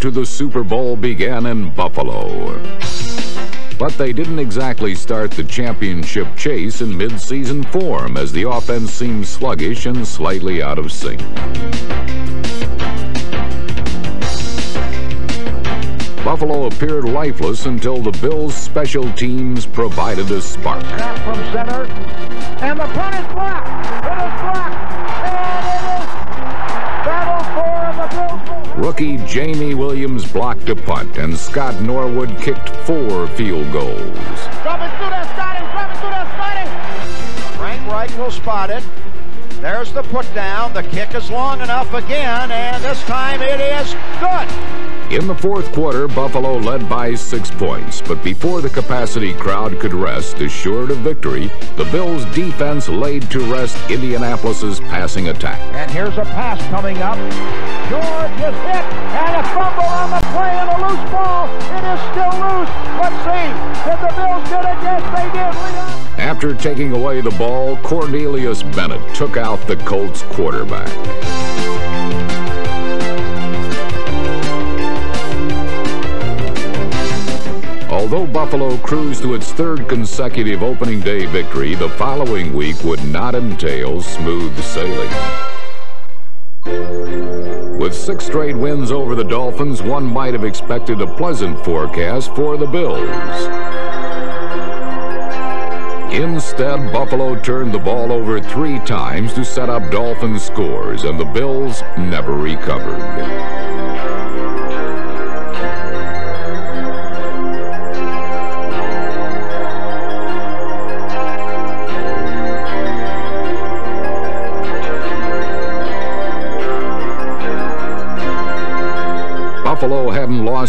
to the Super Bowl began in Buffalo. But they didn't exactly start the championship chase in mid-season form as the offense seemed sluggish and slightly out of sync. Buffalo appeared lifeless until the Bills' special teams provided a spark. Snap from center. And the punt is blocked. Rookie Jamie Williams blocked a punt, and Scott Norwood kicked four field goals. Drop it through that starting. Drop it through that starting. Frank Reich will spot it. There's the put down. The kick is long enough again, and this time it is good. In the fourth quarter, Buffalo led by six points, but before the capacity crowd could rest assured of victory, the Bills' defense laid to rest Indianapolis's passing attack. And here's a pass coming up. George is hit, and a fumble on the play, and a loose ball. It is still loose. Let's see. Did the Bills get it? Yes, they did. After taking away the ball, Cornelius Bennett took out the Colts quarterback. Although Buffalo cruised to its third consecutive opening day victory, the following week would not entail smooth sailing. With six straight wins over the Dolphins, one might have expected a pleasant forecast for the Bills. Instead, Buffalo turned the ball over three times to set up Dolphin scores, and the Bills never recovered.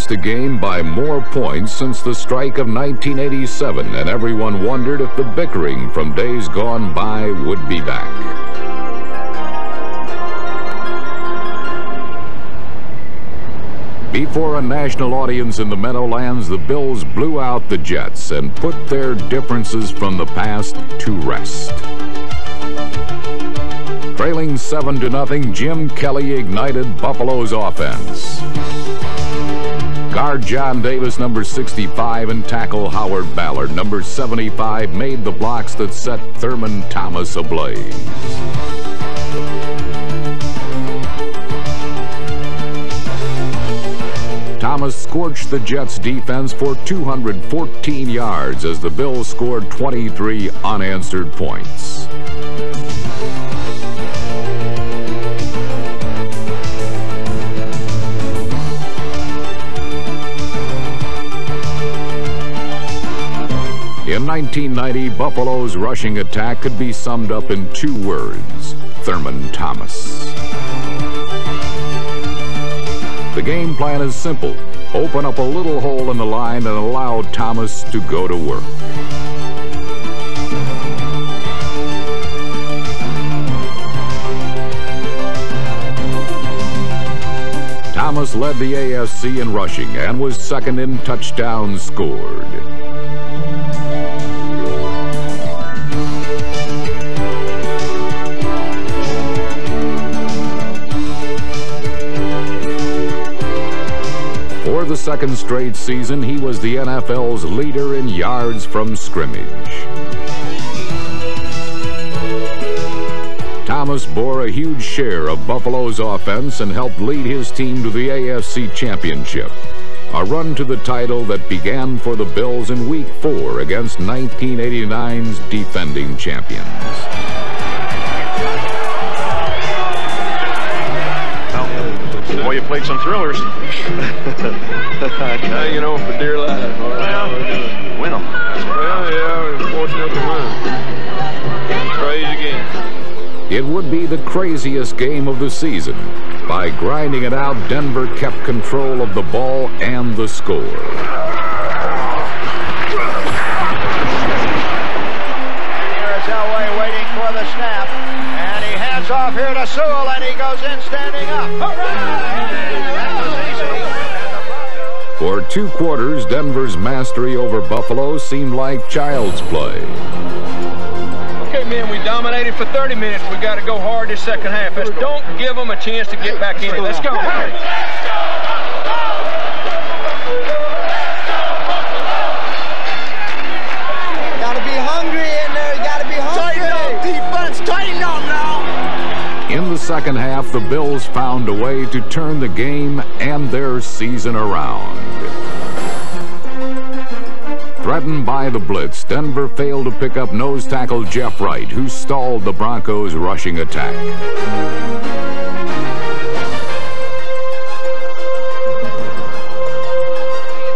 Lost a game by more points since the strike of 1987, and everyone wondered if the bickering from days gone by would be back. Before a national audience in the Meadowlands, the Bills blew out the Jets and put their differences from the past to rest. Trailing 7 to nothing, Jim Kelly ignited Buffalo's offense. Guard John Davis, number 65, and tackle Howard Ballard, number 75, made the blocks that set Thurman Thomas ablaze. Thomas scorched the Jets defense for 214 yards as the Bills scored 23 unanswered points. In 1990, Buffalo's rushing attack could be summed up in two words, Thurman Thomas. The game plan is simple. Open up a little hole in the line and allow Thomas to go to work. Thomas led the AFC in rushing and was second in touchdowns scored. For the second straight season, he was the NFL's leader in yards from scrimmage. Thomas bore a huge share of Buffalo's offense and helped lead his team to the AFC Championship. A run to the title that began for the Bills in Week 4 against 1989's defending champions. Boy, you played some thrillers. Now you know for dear life. Well, win them. Well, yeah, we're fortunate to win. Praise again. It would be the craziest game of the season. By grinding it out, Denver kept control of the ball and the score. Here is Elway waiting for the snap. And he hands off here to Sewell, and he goes in standing up. That was easy. For two quarters, Denver's mastery over Buffalo seemed like child's play. Okay, men, we dominated for 30 minutes. We got to go hard this second half. Let's don't give them a chance to get back in it. Let's go. Second half, the Bills found a way to turn the game and their season around. Threatened by the blitz, Denver failed to pick up nose tackle Jeff Wright, who stalled the Broncos' rushing attack.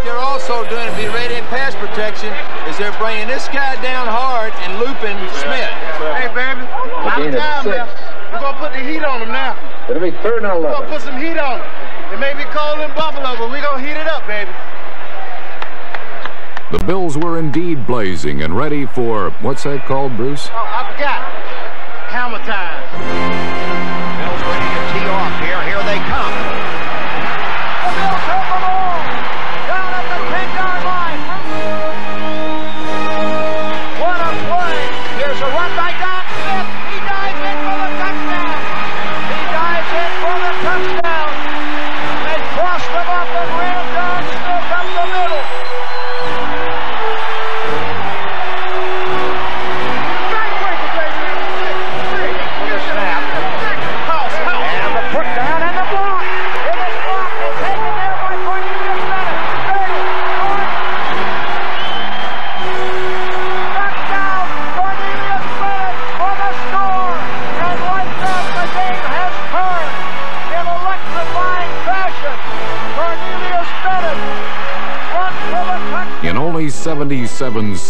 They're also doing to be ready in pass protection is they're bringing this guy down hard and looping Smith. Hey, baby, about time now. We're going to put the heat on them now. It'll be third and We're going to put some heat on them. It may be cold in Buffalo, but we're going to heat it up, baby. The Bills were indeed blazing and ready for what's that called, Bruce? Oh, I forgot. Hammer time.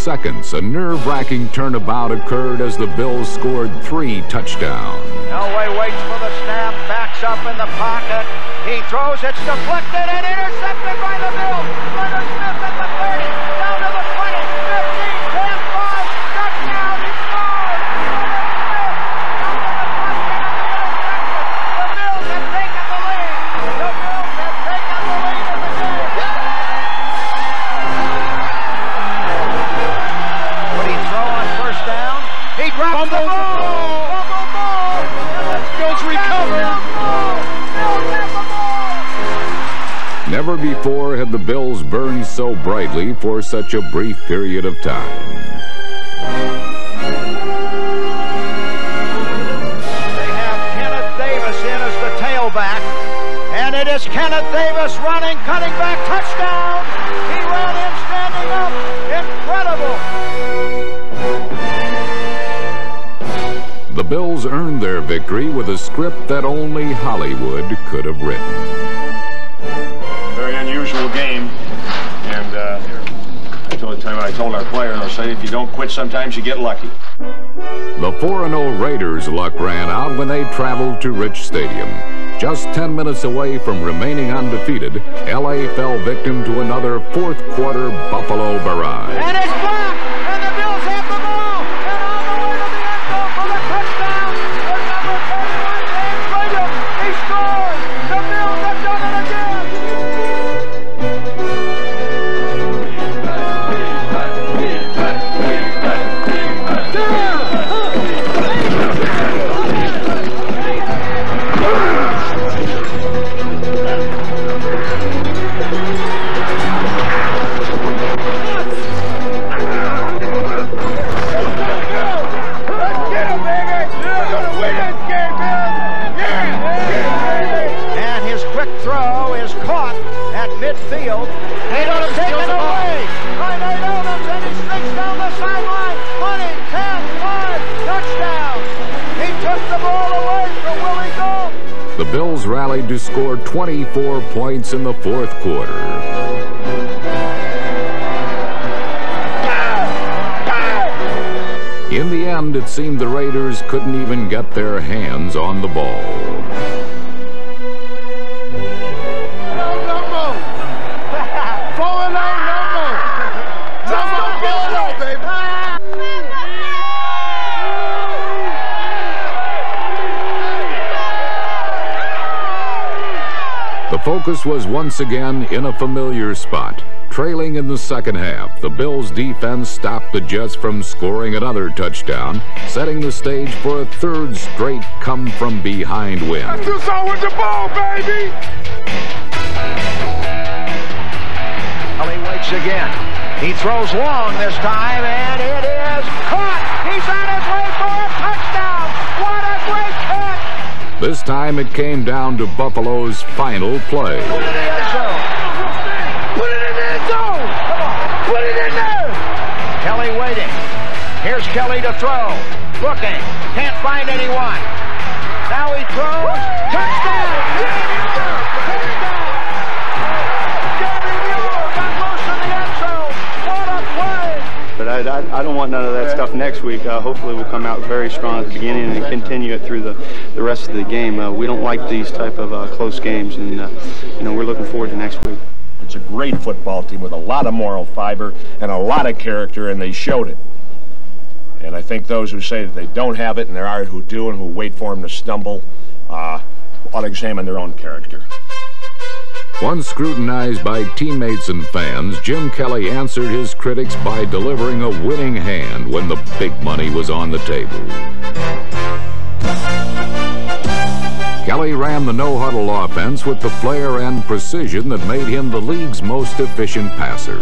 Seconds, a nerve-wracking turnabout occurred as the Bills scored three touchdowns. Elway waits for the snap, backs up in the pocket. He throws, it's deflected and intercepted by the Bills. Leonard Smith at the 30, for such a brief period of time. They have Kenneth Davis in as the tailback. And it is Kenneth Davis running, cutting back, touchdown! He ran in standing up. Incredible! The Bills earned their victory with a script that only Hollywood could have written. I told the time I told our player, I said, if you don't quit, sometimes you get lucky. The 4-0 Raiders' luck ran out when they traveled to Rich Stadium. Just 10 minutes away from remaining undefeated, L.A. fell victim to another fourth quarter Buffalo barrage. And it's blocked! Bills rallied to score 24 points in the fourth quarter. In the end, it seemed the Raiders couldn't even get their hands on the ball. Focus was once again in a familiar spot. Trailing in the second half, the Bills' defense stopped the Jets from scoring another touchdown, setting the stage for a third straight come-from-behind win. Just with the ball, baby! Kelly waits again. He throws long this time, and it is caught. He's on his way for a touchdown. What a great catch! This time it came down to Buffalo's final play. Put it in the zone! Come on. Put it in there! Kelly waiting. Here's Kelly to throw. Looking. Can't find anyone. Now he throws. I, I, don't want none of that stuff next week. Uh, hopefully we'll come out very strong at the beginning and continue it through the, the rest of the game. Uh, we don't like these type of uh, close games, and uh, you know we're looking forward to next week. It's a great football team with a lot of moral fiber and a lot of character, and they showed it. And I think those who say that they don't have it, and there are who do and who wait for them to stumble, uh, ought to examine their own character. Once scrutinized by teammates and fans, Jim Kelly answered his critics by delivering a winning hand when the big money was on the table. Kelly ran the no-huddle offense with the flair and precision that made him the league's most efficient passer.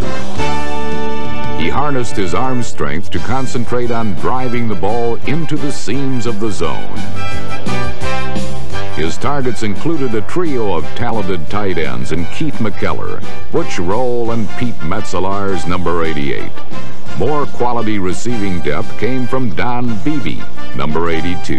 He harnessed his arm strength to concentrate on driving the ball into the seams of the zone. His targets included a trio of talented tight ends in Keith McKeller, Butch Rolle, and Pete Metzelaars, number 88. More quality receiving depth came from Don Beebe, number 82.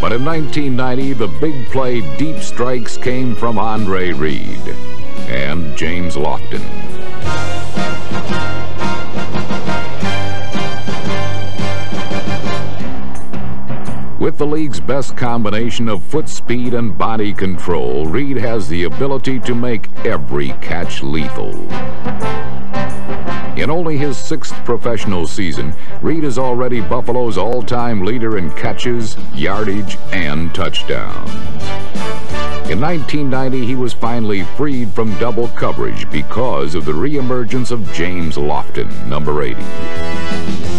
But in 1990, the big play deep strikes came from Andre Reed and James Lofton. With the league's best combination of foot speed and body control, Reed has the ability to make every catch lethal. In only his sixth professional season, Reed is already Buffalo's all-time leader in catches, yardage, and touchdowns. In 1990, he was finally freed from double coverage because of the reemergence of James Lofton, number 80.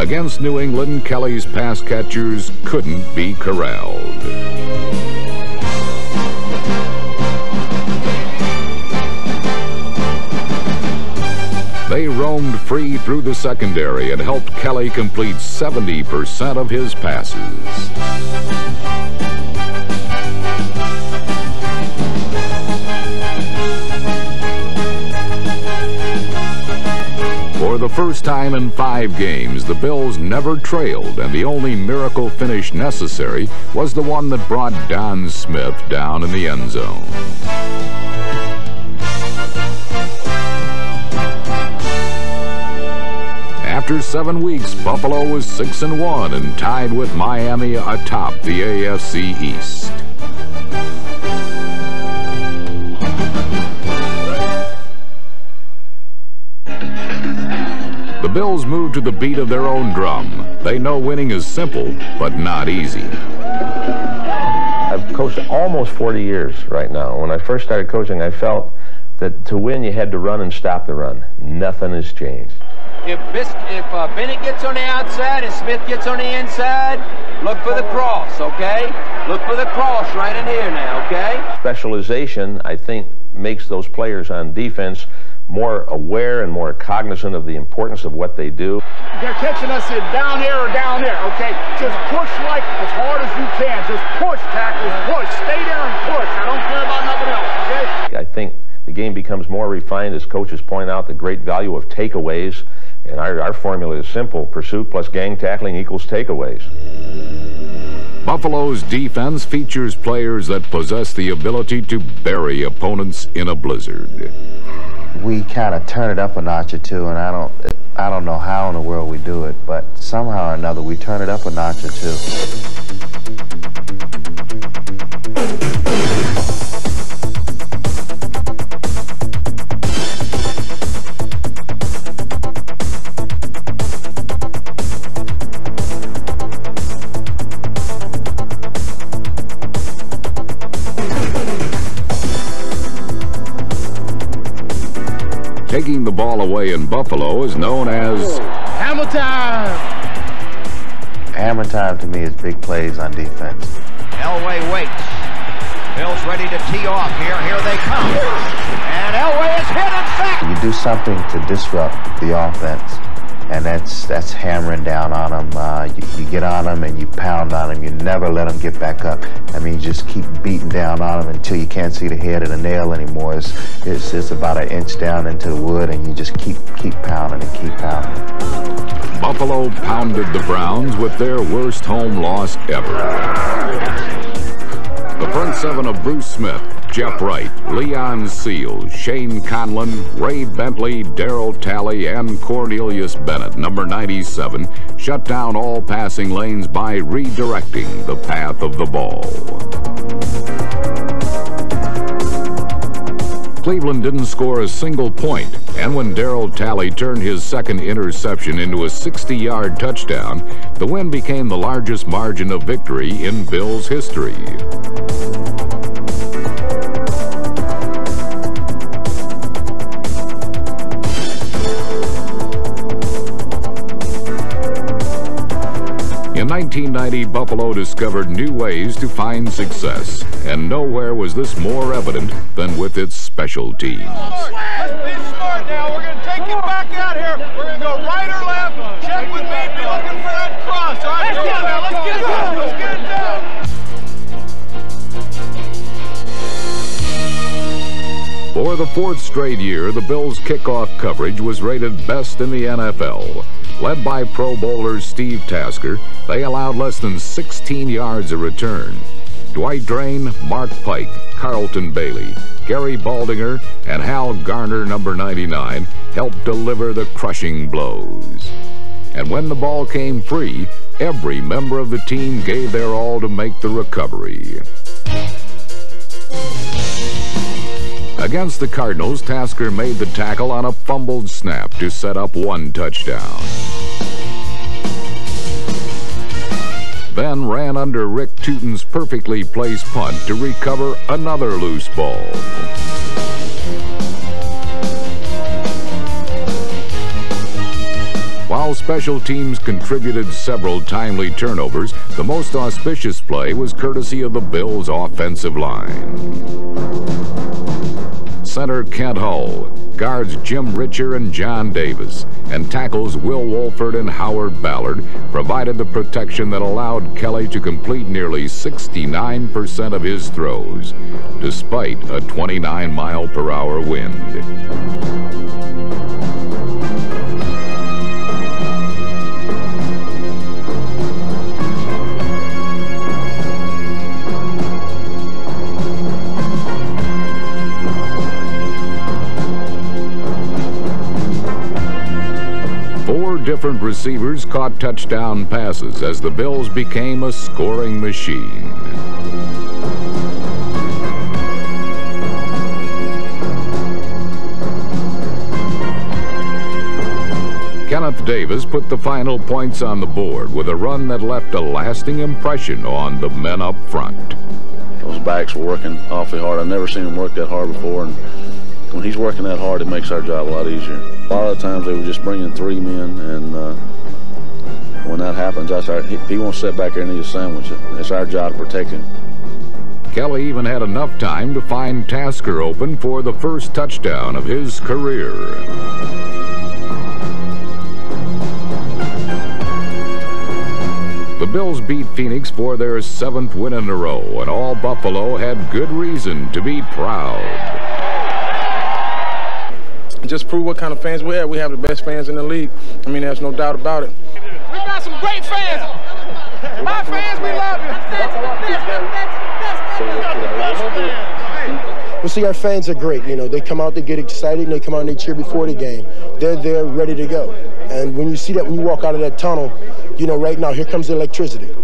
Against New England, Kelly's pass catchers couldn't be corralled. They roamed free through the secondary and helped Kelly complete 70% of his passes. The first time in five games, the Bills never trailed, and the only miracle finish necessary was the one that brought Don Smith down in the end zone. After seven weeks, Buffalo was 6 and 1 and tied with Miami atop the AFC East. The Bills move to the beat of their own drum. They know winning is simple, but not easy. I've coached almost 40 years right now. When I first started coaching, I felt that to win, you had to run and stop the run. Nothing has changed. If, Bis if uh, Bennett gets on the outside and Smith gets on the inside, look for the cross, okay? Look for the cross right in here now, okay? Specialization, I think, makes those players on defense more aware and more cognizant of the importance of what they do. They're catching us in down here or down there, okay? Just push like as hard as you can. Just push, tackles, push. Stay there and push. I don't care about nothing else, okay? I think the game becomes more refined as coaches point out the great value of takeaways. And our, our formula is simple. Pursuit plus gang tackling equals takeaways. Buffalo's defense features players that possess the ability to bury opponents in a blizzard. We kind of turn it up a notch or two, and I don't, I don't know how in the world we do it, but somehow or another we turn it up a notch or two. Taking the ball away in Buffalo is known as Hammer time! Hammer time to me is big plays on defense. Elway waits. Bill's ready to tee off here. Here they come. And Elway is hit and sacked. You do something to disrupt the offense, and that's that's hammering down on them. Uh, you, you get on them and you pound on them. You never let them get back up. I mean, you just keep beating down on them until you can't see the head of the nail anymore. It's, it's, it's about an inch down into the wood, and you just keep keep pounding and keep pounding. Buffalo pounded the Browns with their worst home loss ever. The front seven of Bruce Smith, Jeff Wright, Leon Seals, Shane Conlan, Ray Bentley, Darryl Talley, and Cornelius Bennett, number 97, shut down all passing lanes by redirecting the path of the ball. Cleveland didn't score a single point, and when Darryl Talley turned his second interception into a 60-yard touchdown, the win became the largest margin of victory in Bills history. 1990, Buffalo discovered new ways to find success, and nowhere was this more evident than with its special teams. Let's be smart now. We're going to take back out here. We're going to go right or left. Check with me. Be looking for that cross. All right, let's get down. Let's get down. For the fourth straight year, the Bills' kickoff coverage was rated best in the NFL. Led by Pro Bowler Steve Tasker, they allowed less than 16 yards a return. Dwight Drane, Mark Pike, Carlton Bailey, Gary Baldinger, and Hal Garner, number 99, helped deliver the crushing blows. And when the ball came free, every member of the team gave their all to make the recovery. Against the Cardinals, Tasker made the tackle on a fumbled snap to set up one touchdown. Then ran under Rick Tuten's perfectly placed punt to recover another loose ball. While special teams contributed several timely turnovers, the most auspicious play was courtesy of the Bills' offensive line. Center Kent Hull, guards Jim Ritcher and John Davis, and tackles Will Wolford and Howard Ballard provided the protection that allowed Kelly to complete nearly 69% of his throws, despite a 29 mile per hour wind. Different receivers caught touchdown passes as the Bills became a scoring machine. Kenneth Davis put the final points on the board with a run that left a lasting impression on the men up front. Those backs were working awfully hard. I've never seen them work that hard before. And when he's working that hard, it makes our job a lot easier. A lot of times they were just bringing three men, and uh, when that happens, that's our, he, he won't sit back there and eat a sandwich. It's our job to protect him. Kelly even had enough time to find Tasker open for the first touchdown of his career. The Bills beat Phoenix for their seventh win in a row, and all Buffalo had good reason to be proud just prove what kind of fans we have. We have the best fans in the league. I mean, there's no doubt about it. We got some great fans. My fans, we love you. Well, see, our fans are great. You know, they come out, they get excited, and they come out and they cheer before the game. They're there, ready to go. And when you see that, when you walk out of that tunnel, you know, right now, here comes the electricity.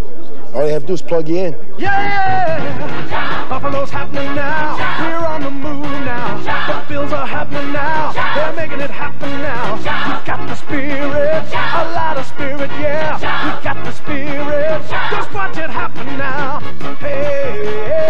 All you have to do is plug you in. Yeah! Buffalo's happening now. We're on the move now. The Bills are happening now. They're making it happen now. We got the spirit, a lot of spirit, yeah. We got the spirit. Just watch it happen now. Hey, hey,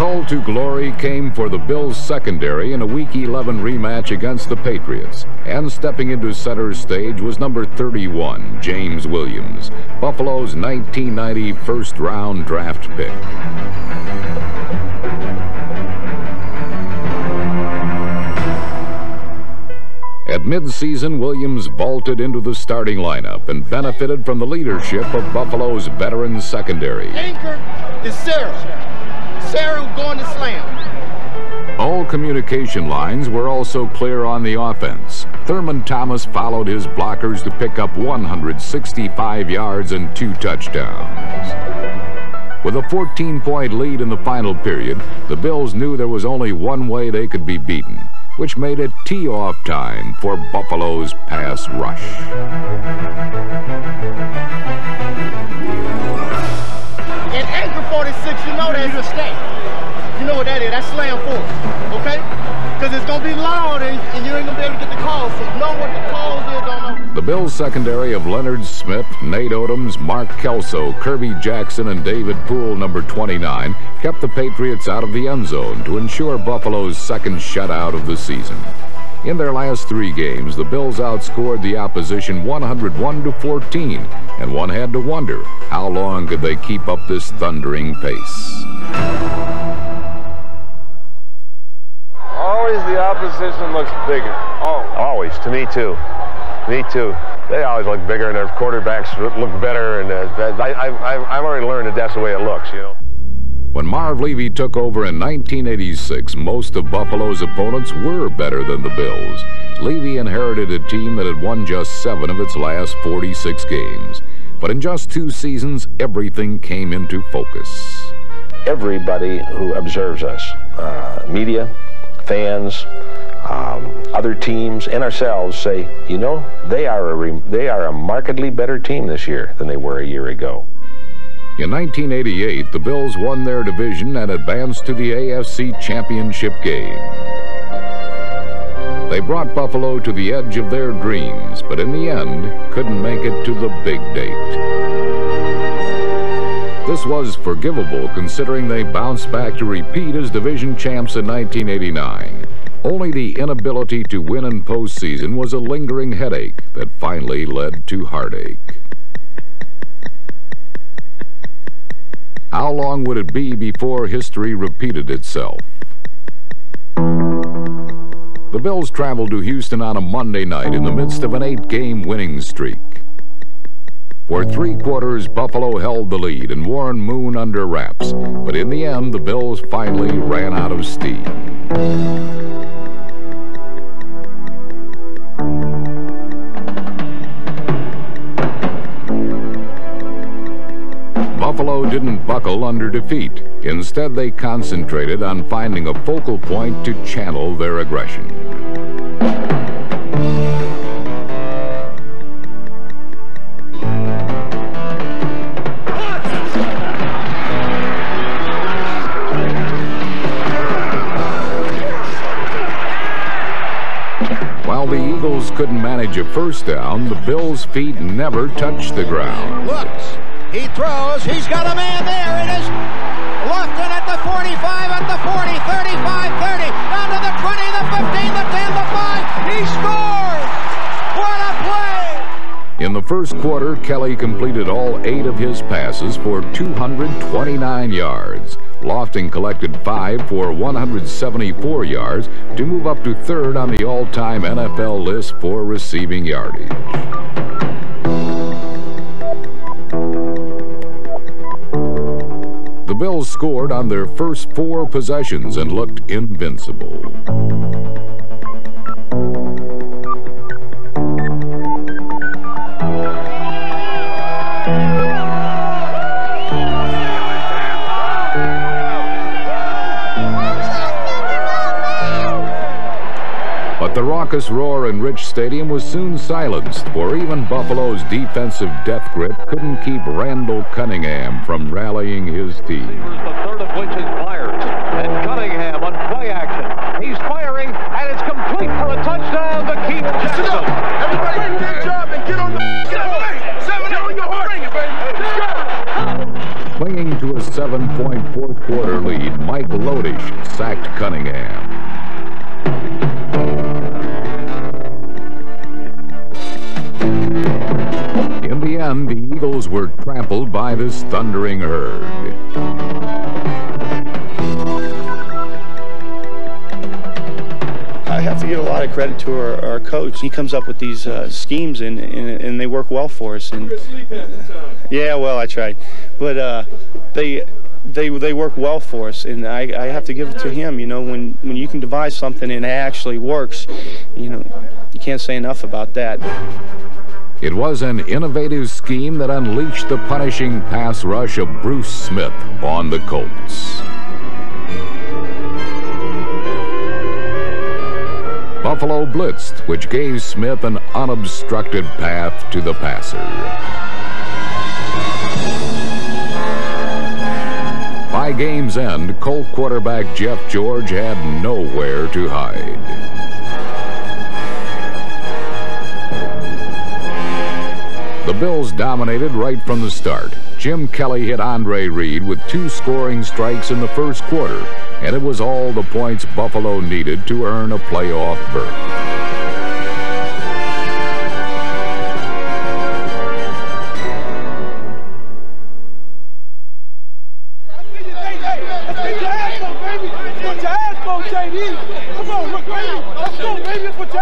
call to glory came for the Bills secondary in a Week 11 rematch against the Patriots. And stepping into center stage was number 31, James Williams, Buffalo's 1990 first-round draft pick. At midseason, Williams vaulted into the starting lineup and benefited from the leadership of Buffalo's veteran secondary. Anchor is Sarah. Sarah going to slam. All communication lines were also clear on the offense. Thurman Thomas followed his blockers to pick up 165 yards and two touchdowns. With a 14-point lead in the final period, the Bills knew there was only one way they could be beaten, which made it tee-off time for Buffalo's pass rush. 46, you know that's a stay. You know what that is. That's slam four. Okay? Because it's going to be loud and, and, you ain't going to be able to get the calls. So know what the calls is on them. The Bills secondary of Leonard Smith, Nate Odomes, Mark Kelso, Kirby Jackson, and David Poole, number 29, kept the Patriots out of the end zone to ensure Buffalo's second shutout of the season. In their last three games, the Bills outscored the opposition 101 to 14, and one had to wonder how long could they keep up this thundering pace. Always the opposition looks bigger. Oh, always. To me too. Me too. They always look bigger, and their quarterbacks look better. And uh, I, I, I've already learned that that's the way it looks. You know. When Marv Levy took over in 1986, most of Buffalo's opponents were better than the Bills. Levy inherited a team that had won just seven of its last 46 games. But in just two seasons, everything came into focus. Everybody who observes us, uh, media, fans, um, other teams, and ourselves say, you know, they are, a they are a markedly better team this year than they were a year ago. In 1988, the Bills won their division and advanced to the AFC Championship game. They brought Buffalo to the edge of their dreams, but in the end, couldn't make it to the big date. This was forgivable considering they bounced back to repeat as division champs in 1989. Only the inability to win in postseason was a lingering headache that finally led to heartache. How long would it be before history repeated itself? The Bills traveled to Houston on a Monday night in the midst of an eight-game winning streak. For three quarters, Buffalo held the lead and Warren Moon under wraps, but in the end, the Bills finally ran out of steam. Buckle under defeat. Instead, they concentrated on finding a focal point to channel their aggression. While the Eagles couldn't manage a first down, the Bills' feet never touched the ground. He throws. He's got a man there. It is Lofton at the 45, at the 40, 35, 30, down to the 20, the 15, the 10, the 5. He scores! What a play! In the first quarter, Kelly completed all eight of his passes for 229 yards. Lofton collected five for 174 yards to move up to third on the all-time NFL list for receiving yardage. Bills scored on their first four possessions and looked invincible. But the raucous roar in Rich Stadium was soon silenced, for even Buffalo's defensive death grip couldn't keep Randall Cunningham from rallying his team. The third of which is fired. And Cunningham on play action. He's firing, and it's complete for a touchdown to Keith Jackson. Everybody do their job and get on the board. Seven, eight, your heart. Bring it, baby. Let's go. Clinging to a seven-point fourth quarter lead, Mike Lodish sacked Cunningham. In the the Eagles were trampled by this thundering herd. I have to give a lot of credit to our, our coach. He comes up with these uh, schemes and, and and they work well for us. And yeah, well, I tried, but uh, they they they work well for us, and I, I have to give it to him. You know, when when you can devise something and it actually works, you know, you can't say enough about that. It was an innovative scheme that unleashed the punishing pass rush of Bruce Smith on the Colts. Buffalo blitzed, which gave Smith an unobstructed path to the passer. By game's end, Colt quarterback Jeff George had nowhere to hide. The Bills dominated right from the start. Jim Kelly hit Andre Reed with two scoring strikes in the first quarter, and it was all the points Buffalo needed to earn a playoff berth.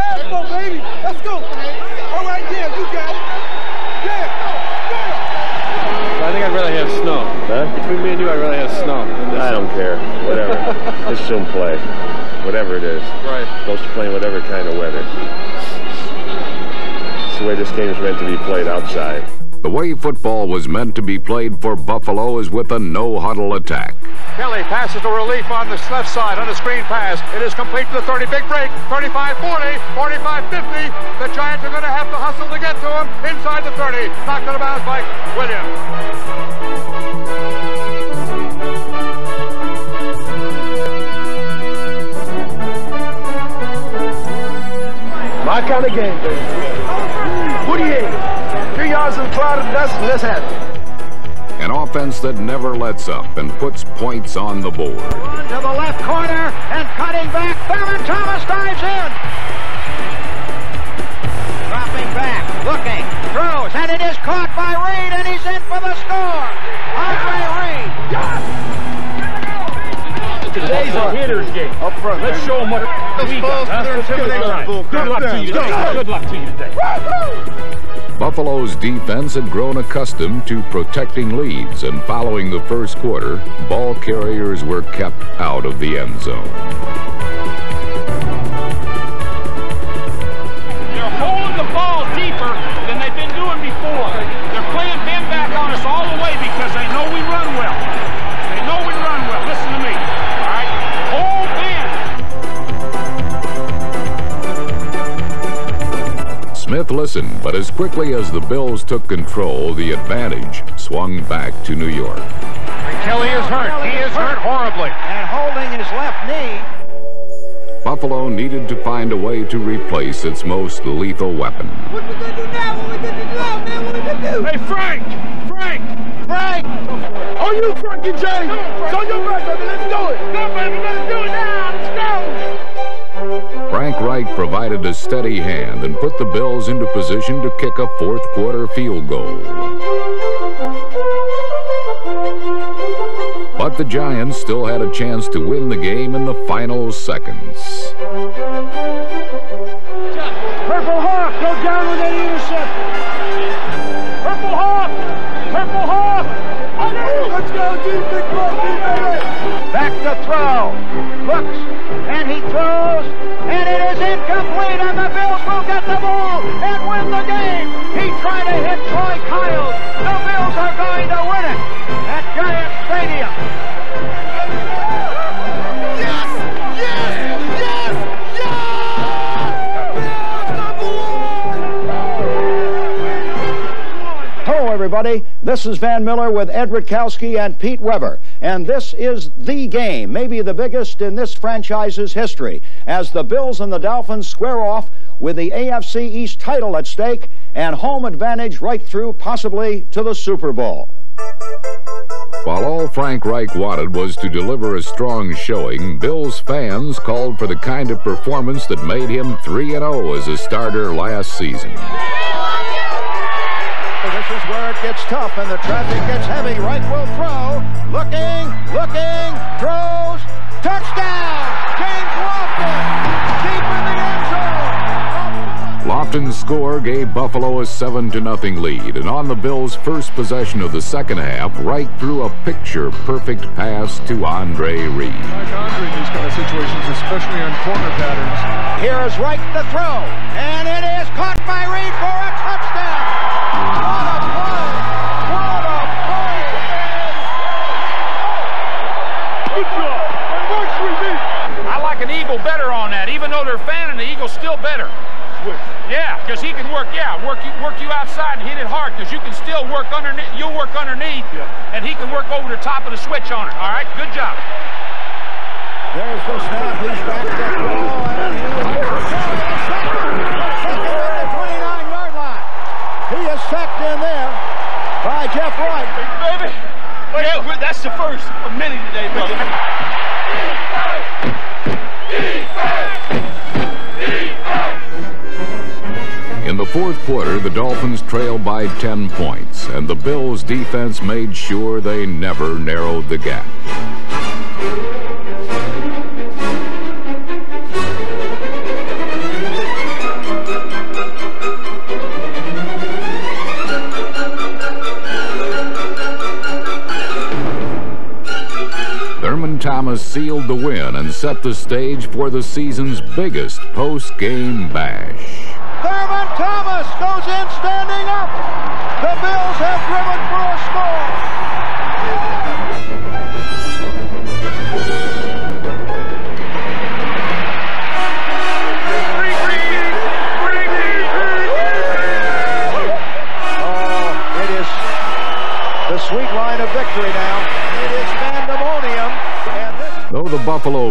Let's go, baby. Let's go. All right, yeah, you got it. Yeah. I think I'd rather have snow. Between me and you, I'd rather have snow. than this. I don't care. Whatever. Just soon play. Whatever it is. Right. Supposed to play in whatever kind of weather. It's the way this game is meant to be played outside. The way football was meant to be played for Buffalo is with a no-huddle attack. Kelly passes to relief on the left side on a screen pass. It is complete to the 30. Big break. 35 40, 45 50. The Giants are going to have to hustle to get to him inside the 30. Knocked out of bounds by Williams. High kind of game, baby. 48. Three yards in the cloud of dust, and let's have it. An offense that never lets up and puts points on the board. To the left corner and cutting back. Thurman Thomas dives in. Dropping back, looking, throws, and it is caught by Reed, and he's in for the score. Today's a hitter's game. Up front. Let's show them what we got. Huh? Let's give it a try. Good luck to you today. Good luck to you today. Buffalo's defense had grown accustomed to protecting leads, and following the first quarter, ball carriers were kept out of the end zone. Listened, but as quickly as the Bills took control, the advantage swung back to New York. Kelly is hurt. He is hurt horribly. And holding his left knee. Buffalo needed to find a way to replace its most lethal weapon. What do we do now? What do we do, man? What do we do? Hey, Frank! Frank! Frank! Oh, you Frankie J! So you back, baby. Let's do it. Go, baby. Let's do it now. Let's go. Frank Reich provided a steady hand and put the Bills into position to kick a fourth quarter field goal. But the Giants still had a chance to win the game in the final seconds. Purple Hawk, go down with that interception. Purple Hawk! Purple Hawk! Oh, Let's go, deep, big boy, deep, baby. Back to throw. Looks, and he throws, and it is incomplete, and the Bills will get the ball and win the game. He tried to hit Troy Kyles. Everybody. This is Van Miller with Ed Rutkowski and Pete Weber. And this is the game, maybe the biggest in this franchise's history, as the Bills and the Dolphins square off with the AFC East title at stake and home advantage right through, possibly, to the Super Bowl. While all Frank Reich wanted was to deliver a strong showing, Bills fans called for the kind of performance that made him 3-0 as a starter last season. This is where it gets tough and the traffic gets heavy. Reich will throw. Looking, looking, throws. Touchdown! James Lofton! Deep in the end zone! Lofton's score gave Buffalo a 7-0 lead, and on the Bills' first possession of the second half, Reich threw a picture-perfect pass to Andre Reed. Like Andre in these kind of situations, especially on corner patterns. Here is Reich the throw, and it is caught by Reed for a outside and hit it hard because you can still work underneath, you'll work underneath, and he can work over the top of the switch on it. All right, good job. There's the snap. He's back to throw, and he is second at the 29-yard line. He is sacked in there by Jeff Wright. Baby, yeah, that's the first of many today, brother. The fourth quarter, the Dolphins trailed by 10 points, and the Bills' defense made sure they never narrowed the gap. Thurman Thomas sealed the win and set the stage for the season's biggest post-game bash. Thurman Thomas goes in standing up.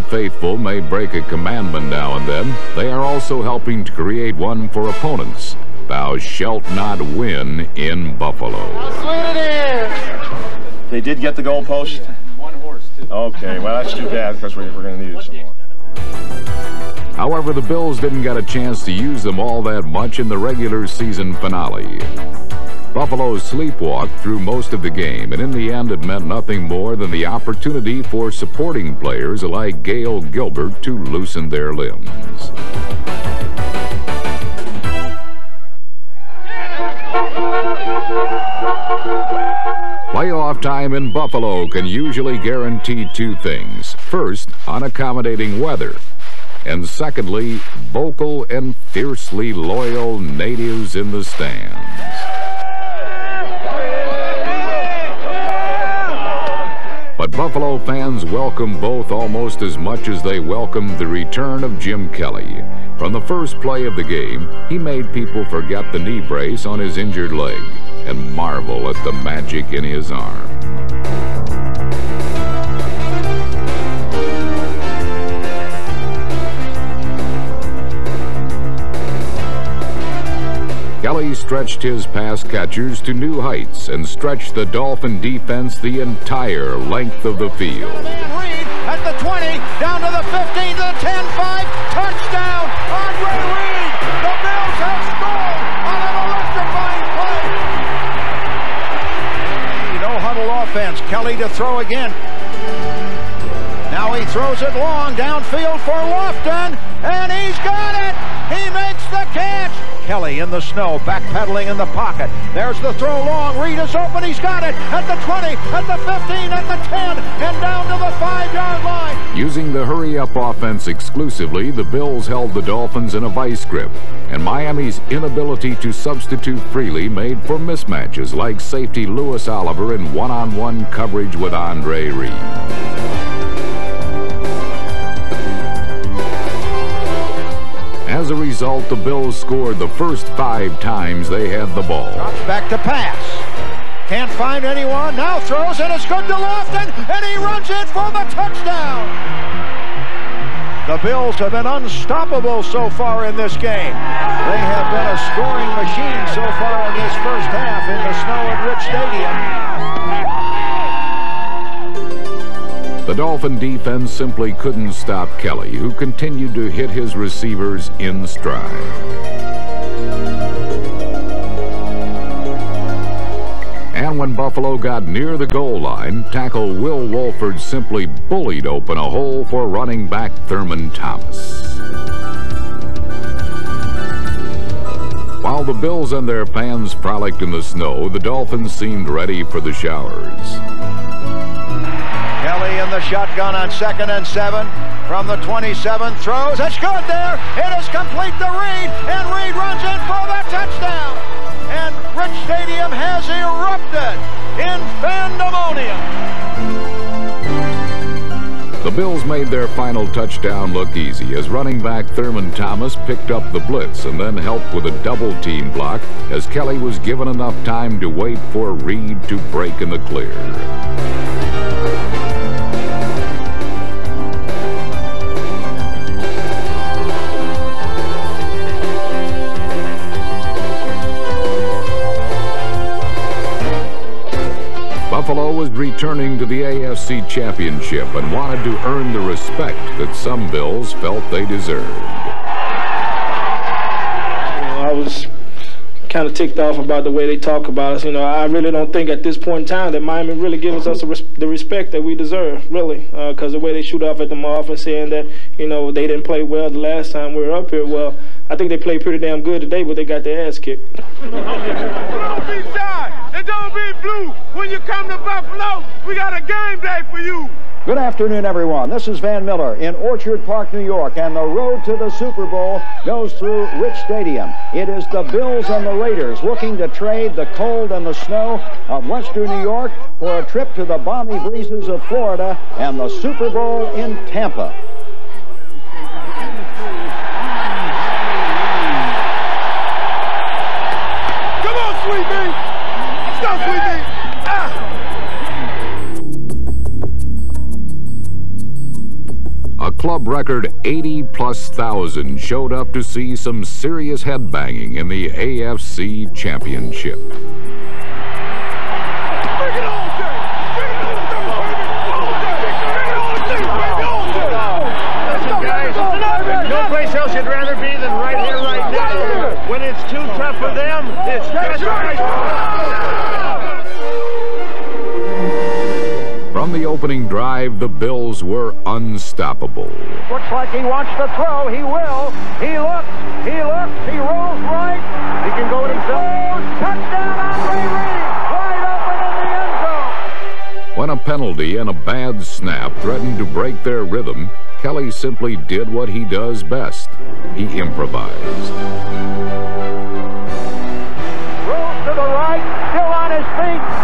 Faithful may break a commandment now and then, they are also helping to create one for opponents. Thou shalt not win in Buffalo. They did get the goalpost? One horse, too. Okay, well, that's too bad because we're, we're going to need it some more. However, the Bills didn't get a chance to use them all that much in the regular season finale. Buffalo sleepwalked through most of the game, and in the end, it meant nothing more than the opportunity for supporting players like Gale Gilbert to loosen their limbs. Playoff time in Buffalo can usually guarantee two things. First, unaccommodating weather. And secondly, vocal and fiercely loyal natives in the stands. Buffalo fans welcome both almost as much as they welcomed the return of Jim Kelly. From the first play of the game, he made people forget the knee brace on his injured leg and marvel at the magic in his arm. Kelly stretched his pass catchers to new heights and stretched the Dolphin defense the entire length of the field. Reed at the 20, down to the 15, to the 10, 5, touchdown, Andre Reed. The Bills have scored on an electrifying play. No huddle offense. Kelly to throw again. Now he throws it long downfield for Lofton, and he's got it. He makes the catch. Kelly in the snow, backpedaling in the pocket. There's the throw long. Reed is open. He's got it at the 20, at the 15, at the 10, and down to the five-yard line. Using the hurry-up offense exclusively, the Bills held the Dolphins in a vice grip, and Miami's inability to substitute freely made for mismatches like safety Louis Oliver in one-on-one coverage with Andre Reed. As a result, the Bills scored the first five times they had the ball. Back to pass. Can't find anyone. Now throws, and it's good to Lofton, and he runs in for the touchdown. The Bills have been unstoppable so far in this game. They have been a scoring machine so far in this first half in the snow at Rich Stadium. The Dolphin defense simply couldn't stop Kelly, who continued to hit his receivers in stride. And when Buffalo got near the goal line, tackle Will Wolford simply bullied open a hole for running back Thurman Thomas. While the Bills and their fans frolicked in the snow, the Dolphins seemed ready for the showers. Kelly in the shotgun on second and seven. From the 27, throws. It's good there. It is complete to Reed, and Reed runs in for the touchdown. And Rich Stadium has erupted in pandemonium. The Bills made their final touchdown look easy as running back Thurman Thomas picked up the blitz and then helped with a double team block as Kelly was given enough time to wait for Reed to break in the clear. Buffalo was returning to the AFC Championship and wanted to earn the respect that some Bills felt they deserved. I was kind of ticked off about the way they talk about us. You know, I really don't think at this point in time that Miami really gives us res the respect that we deserve, really, because uh, the way they shoot off at them off and saying that, you know, they didn't play well the last time we were up here. Well, I think they played pretty damn good today, but they got their ass kicked. Don't be blue. When you come to Buffalo, we got a game day for you. Good afternoon, everyone. This is Van Miller in Orchard Park, New York, and the road to the Super Bowl goes through Rich Stadium. It is the Bills and the Raiders looking to trade the cold and the snow of western New York for a trip to the balmy breezes of Florida and the Super Bowl in Tampa. Ah. record 80 plus thousand showed up to see some serious headbanging in the AFC Championship. No place else you'd rather be than right here, right now. When it's too tough for them, it's just right. The opening drive, the Bills were unstoppable. Looks like he wants to throw. He will. He looks. He looks. He rolls right. He can go himself. Touchdown, Andre Reed. Wide open in the end zone. When a penalty and a bad snap threatened to break their rhythm, Kelly simply did what he does best. He improvised. Rolls to the right. Still on his feet.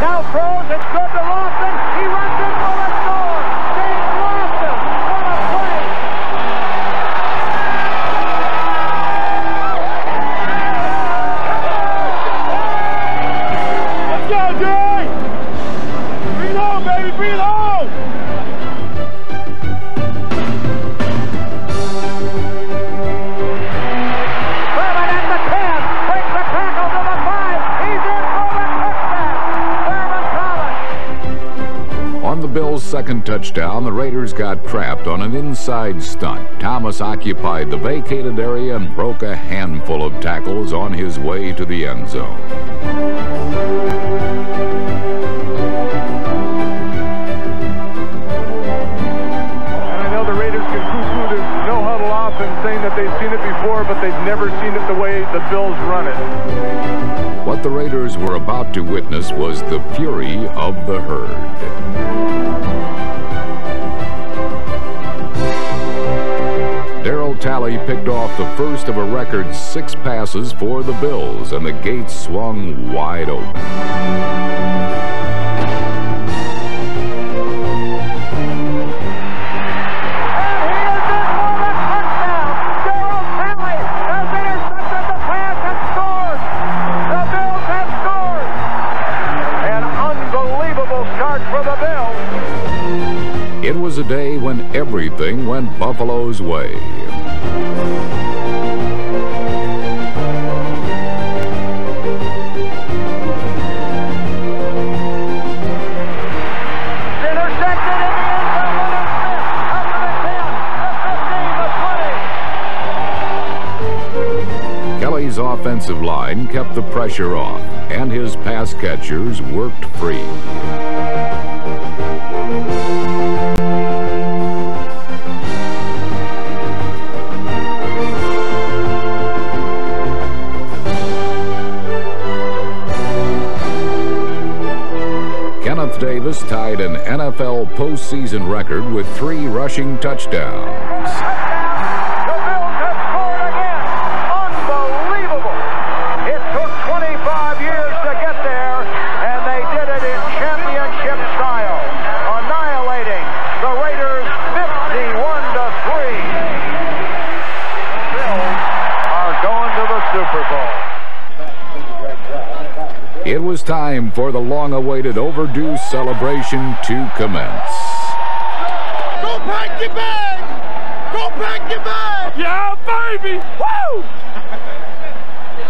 Touchdown, the Raiders got trapped on an inside stunt. Thomas occupied the vacated area and broke a handful of tackles on his way to the end zone. And I know the Raiders can poo-poo this no-huddle offense, saying that they've seen it before, but they've never seen it the way the Bills run it. What the Raiders were about to witness was the fury of the herd. Darryl picked off the first of a record six passes for the Bills, and the gates swung wide open. Darryl Talley has intercepted the pass and scored. The Bills have scored. An unbelievable start for the Bills. It was a day when everything went Buffalo's way. Pressure off, and his pass catchers worked free. Kenneth Davis tied an NFL postseason record with three rushing touchdowns. It time for the long-awaited overdue celebration to commence. Go pack your bag! Go pack your bag! Yeah, baby! Woo!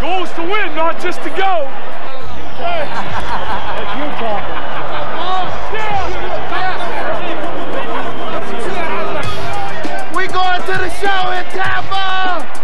Goals to win, not just to go. That's you talking. We going to the show in Tampa!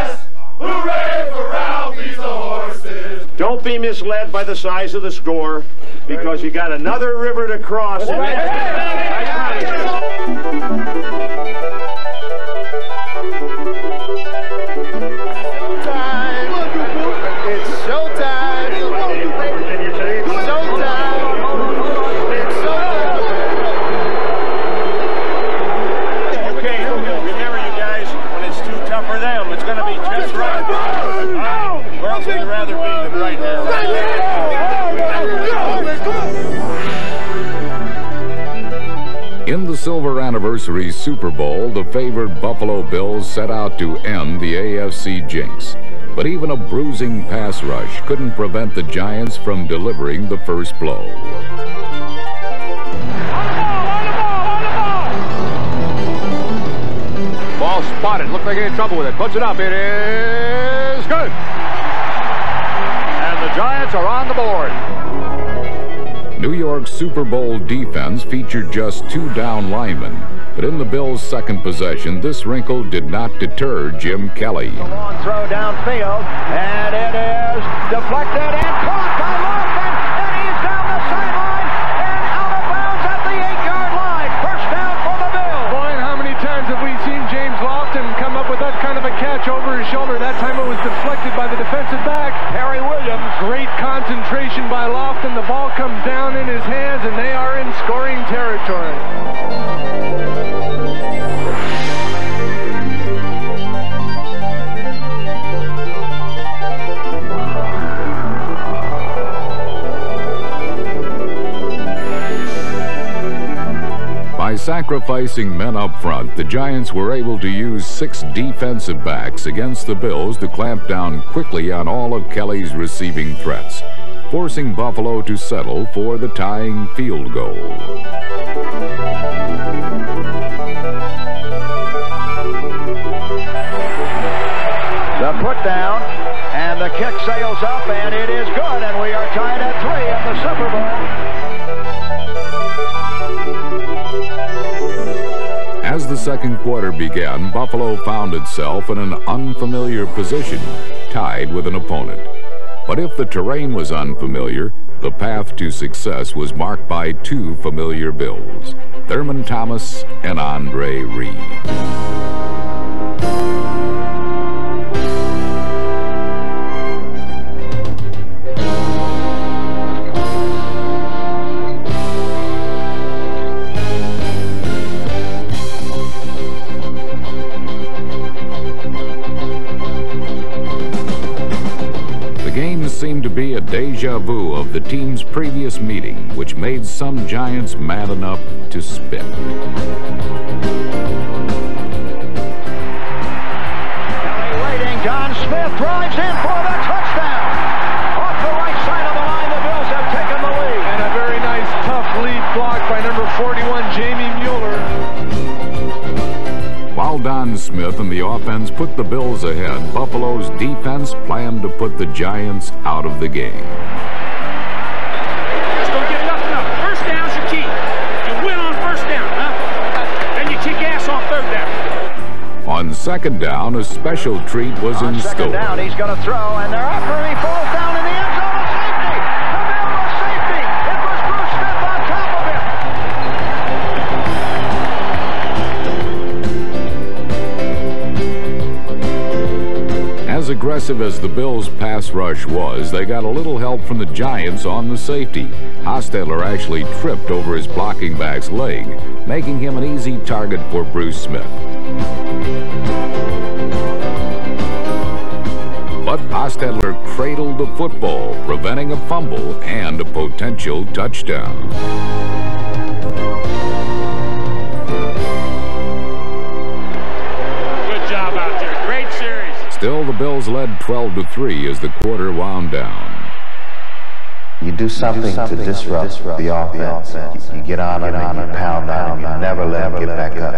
Don't be misled by the size of the score. because you got another river to cross. Silver anniversary Super Bowl, the favored Buffalo Bills set out to end the AFC jinx. But even a bruising pass rush couldn't prevent the Giants from delivering the first blow. Ball spotted. Looked like he had trouble with it. Puts it up. It is good. And the Giants are on the board. New York's Super Bowl defense featured just two down linemen. But in the Bills' second possession, this wrinkle did not deter Jim Kelly. Long throw downfield, and it is deflected and caught sacrificing men up front, the Giants were able to use six defensive backs against the Bills to clamp down quickly on all of Kelly's receiving threats, forcing Buffalo to settle for the tying field goal. The put down, and the kick sails up, and it is good, and we are tied at three in the Super Bowl. As the second quarter began, Buffalo found itself in an unfamiliar position, tied with an opponent. But if the terrain was unfamiliar, the path to success was marked by two familiar Bills, Thurman Thomas and Andre Reed. A deja vu of the team's previous meeting, which made some Giants mad enough to spit. Don Smith and the offense put the Bills ahead, Buffalo's defense planned to put the Giants out of the game. Just don't get nothing up. First down's your key. You win on first down, huh? Then you kick ass on third down. On second down, a special treat was On in second store. down, he's going to throw, and they're after him. Aggressive as the Bills' pass rush was, they got a little help from the Giants on the safety. Hostetler actually tripped over his blocking back's leg, making him an easy target for Bruce Smith. But Hostetler cradled the football, preventing a fumble and a potential touchdown. Still, the Bills led 12 to 3 as the quarter wound down. You do something, to disrupt, the offense. You, you get on them and you pound on them. You never let them get back up.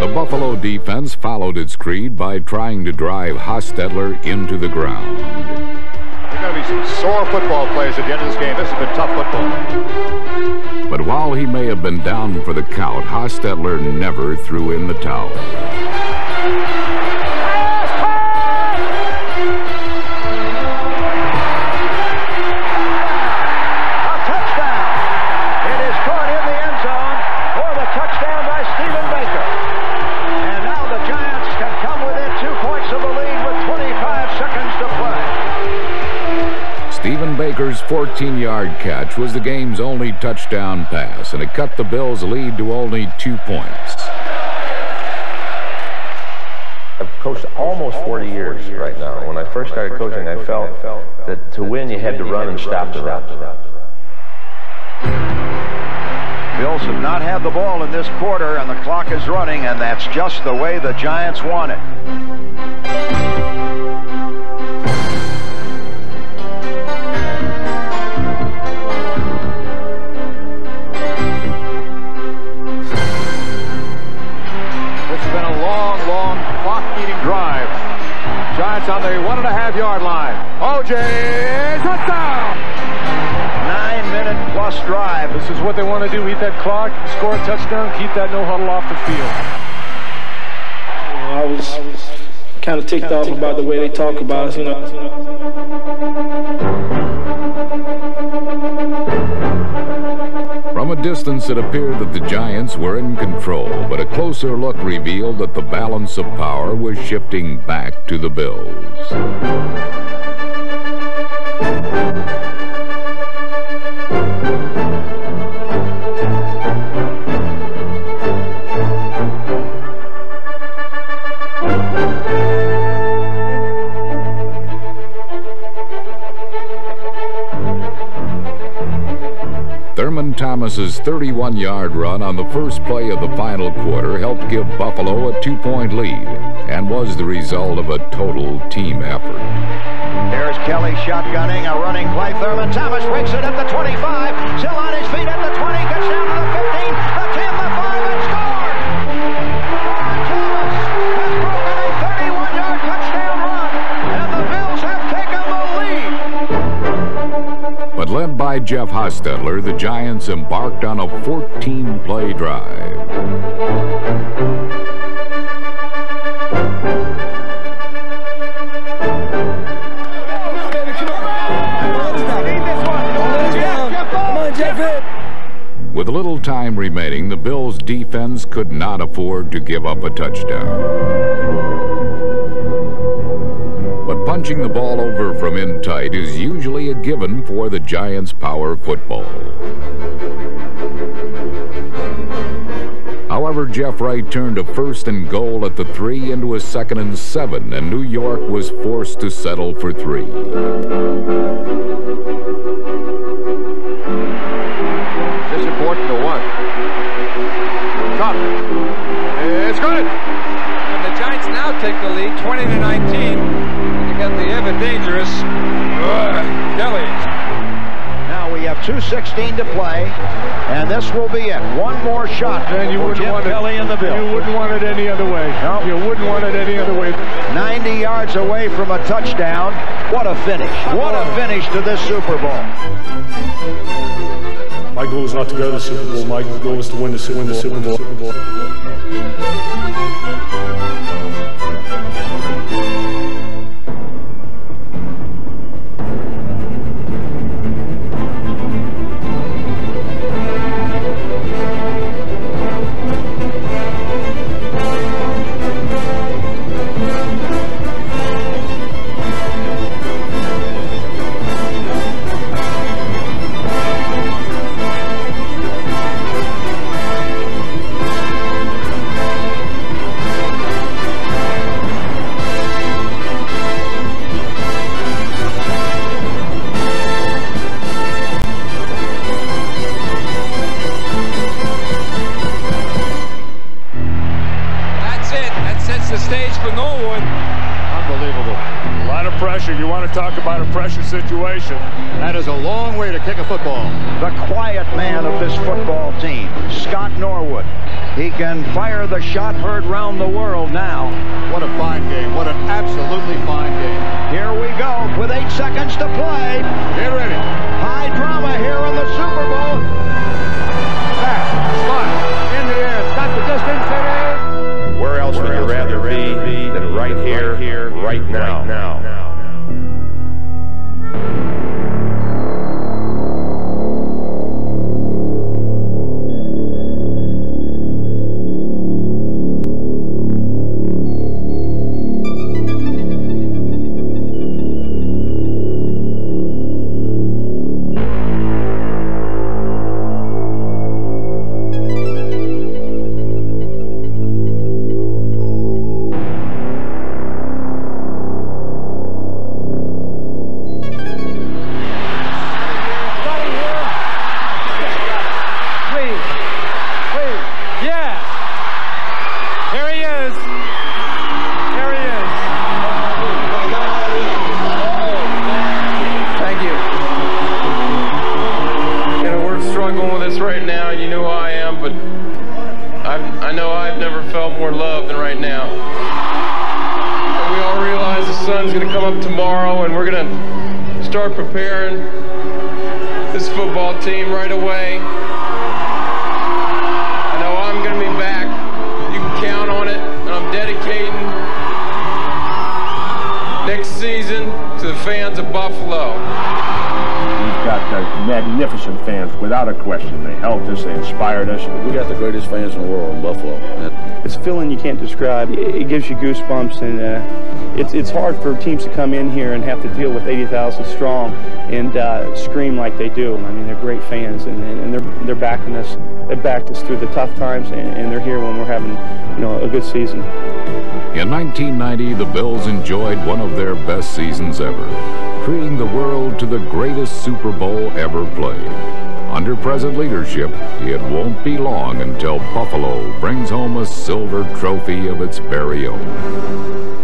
The Buffalo defense followed its creed by trying to drive Hostetler into the ground. Going to be some sore football players at the end of this game. This has been tough football. But while he may have been down for the count, Hostetler never threw in the towel. Baker's 14-yard catch was the game's only touchdown pass, and it cut the Bills' lead to only two points. I've coached almost 40 years right now. When I first started coaching, I felt that to win you had to run and stop the run. Bills have not had the ball in this quarter, and the clock is running, and that's just the way the Giants want it. Giants on the one and a half yard line. OJ, touchdown! Nine-minute plus drive. This is what they want to do. Eat that clock, score a touchdown, keep that no huddle off the field. I was kind of ticked off about the way they talk about us, you know. A distance, it appeared that the Giants were in control, but a closer look revealed that the balance of power was shifting back to the Bills. Thurman Thomas's 31-yard run on the first play of the final quarter helped give Buffalo a two-point lead and was the result of a total team effort. There's Kelly shotgunning a running play. Thurman Thomas breaks it at the 25. Still on his feet at the 20. Gets down But led by Jeff Hostetler, the Giants embarked on a 14-play drive. With little time remaining, the Bills' defense could not afford to give up a touchdown. But punching the ball over from in tight is usually a given for the Giants' power football. However, Jeff Wright turned a first and goal at the three into a second and seven, and New York was forced to settle for three. Is this important or what? Top. It's good. And the Giants now take the lead 20 to 19. You got the ever dangerous Kelly. Now we have 2.16 to play, and this will be it. One more shot And you wouldn't Jim want Kelly it. and the Bills. You wouldn't want it any other way. No. You wouldn't want it any other way. 90 yards away from a touchdown. What a finish. What a oh. finish to this Super Bowl. My goal is not to go to the Super Bowl. My goal is to win the, Su- win the Super Bowl. He can fire the shot heard round the world now. What a fine game. What an absolutely fine game. Here we go with eight seconds to play. Get ready. High drama here in the Super Bowl. Back, spot, in the air, got the distance, it is. Where else would you rather be than right here, right now? Please. Magnificent fans, without a question. They helped us, they inspired us. We got the greatest fans in the world in Buffalo. It's a feeling you can't describe. It, it gives you goosebumps, and uh, it's it's hard for teams to come in here and have to deal with 80,000 strong and uh, scream like they do. I mean, they're great fans, and, and, and they're they're backing us. They backed us through the tough times, and, and they're here when we're having, you know, a good season. In 1990, the Bills enjoyed one of their best seasons ever, treating the world to the greatest Super Bowl ever played. Under present leadership, it won't be long until Buffalo brings home a silver trophy of its very own.